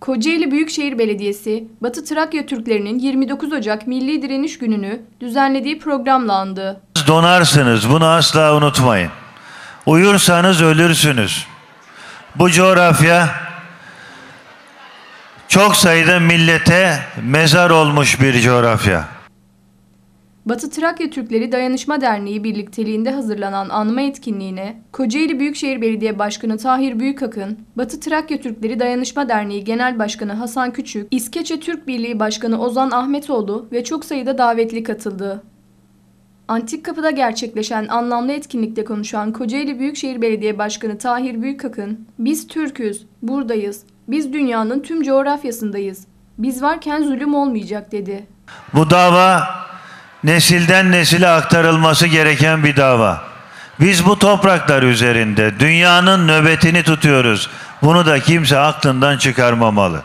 Kocaeli Büyükşehir Belediyesi, Batı Trakya Türklerinin 29 Ocak Milli Direniş Günü'nü düzenlediği programla andı. Donarsınız. Bunu asla unutmayın. Uyursanız ölürsünüz. Bu coğrafya çok sayıda millete mezar olmuş bir coğrafya. Batı Trakya Türkleri Dayanışma Derneği birlikteliğinde hazırlanan anma etkinliğine Kocaeli Büyükşehir Belediye Başkanı Tahir Büyükakın, Batı Trakya Türkleri Dayanışma Derneği Genel Başkanı Hasan Küçük, İskeçe Türk Birliği Başkanı Ozan Ahmetoğlu ve çok sayıda davetli katıldı. Antik Kapı'da gerçekleşen anlamlı etkinlikte konuşan Kocaeli Büyükşehir Belediye Başkanı Tahir Büyükakın, "Biz Türk'üz, buradayız. Biz dünyanın tüm coğrafyasındayız. Biz varken zulüm olmayacak." dedi. Bu dava nesilden nesile aktarılması gereken bir dava. Biz bu topraklar üzerinde dünyanın nöbetini tutuyoruz. Bunu da kimse aklından çıkarmamalı.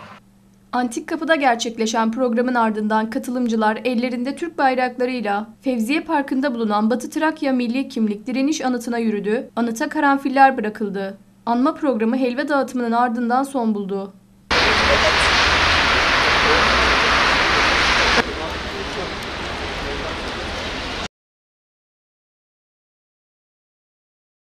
Antik Kapı'da gerçekleşen programın ardından katılımcılar ellerinde Türk bayraklarıyla Fevziye Parkı'nda bulunan Batı Trakya Milli Kimlik Direniş Anıtı'na yürüdü, anıta karanfiller bırakıldı. Anma programı helva dağıtımının ardından son buldu.